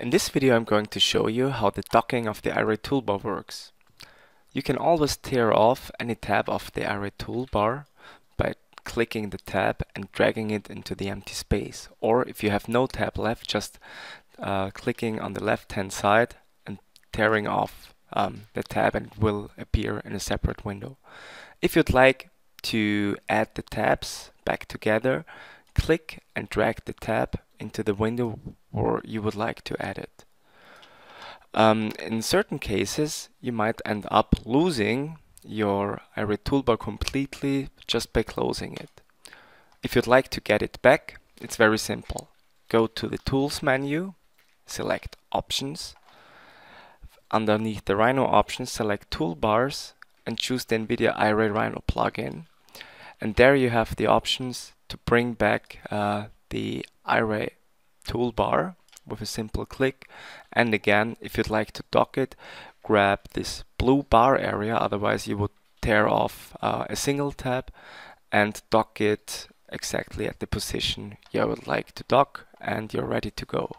In this video I'm going to show you how the docking of the Iray toolbar works. You can always tear off any tab of the Iray toolbar by clicking the tab and dragging it into the empty space. Or if you have no tab left, just uh, clicking on the left hand side and tearing off um, the tab and it will appear in a separate window. If you'd like to add the tabs back together, click and drag the tab into the window where you would like to add it. Um, in certain cases, you might end up losing your Iray toolbar completely just by closing it. If you'd like to get it back, it's very simple. Go to the Tools menu, select Options. Underneath the Rhino options, select Toolbars and choose the NVIDIA Iray Rhino plugin. And there you have the options to bring back uh, the Iray toolbar with a simple click. And again, if you'd like to dock it, grab this blue bar area, otherwise you would tear off uh, a single tab and dock it exactly at the position you would like to dock and you're ready to go.